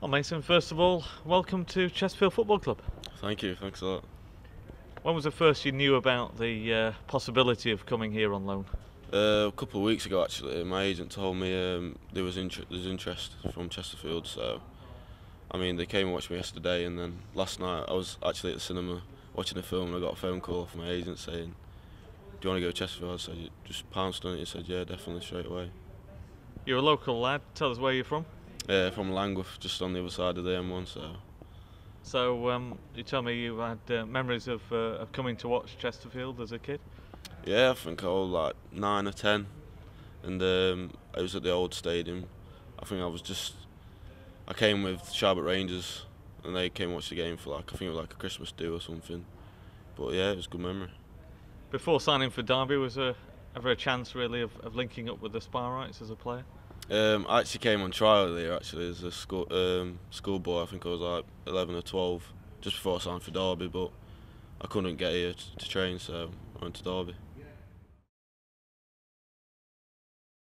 Well, Mason, first of all, welcome to Chesterfield Football Club. Thank you, thanks a lot. When was the first you knew about the uh, possibility of coming here on loan? Uh, a couple of weeks ago, actually, my agent told me um, there was inter- there's interest from Chesterfield. So, I mean, they came and watched me yesterday, and then last night I was actually at the cinema watching a film, and I got a phone call from my agent saying, "Do you want to go to Chesterfield?" I said, "Just pounced on it." He said, "Yeah, definitely, straight away." You're a local lad. Tell us where you're from. Uh, from Langwith, just on the other side of the M1. So, So um, you tell me you had uh, memories of, uh, of coming to watch Chesterfield as a kid. yeah, I think I was like nine or ten, and um, I was at the old stadium. I think I was just, I came with Sharbert Rangers, and they came and watched the game for like I think it was like a Christmas do or something. But yeah, it was a good memory. Before signing for Derby, was there ever a chance really of, of linking up with the Spireites as a player? Um, I actually came on trial there actually as a school um, schoolboy. I think I was like 11 or 12, just before I signed for Derby. But I couldn't get here t- to train, so I went to Derby.